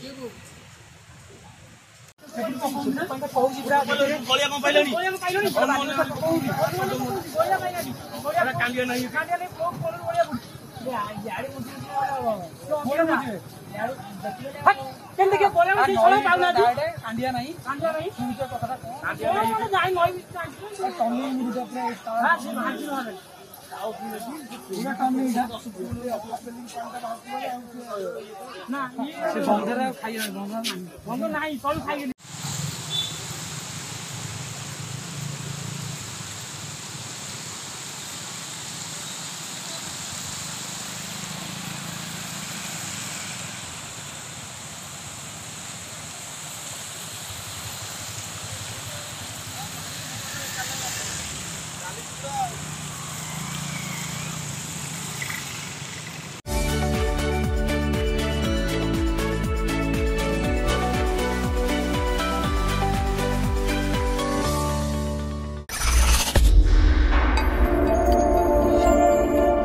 କେମିତି ପଳେଇ ପାଉନାହାନ୍ତି କାନ୍ଦିଆ ନାହିଁ କାନ୍ଦିଆ ନାହିଁ ଜାଣି না বন্ধ নাই চল খাই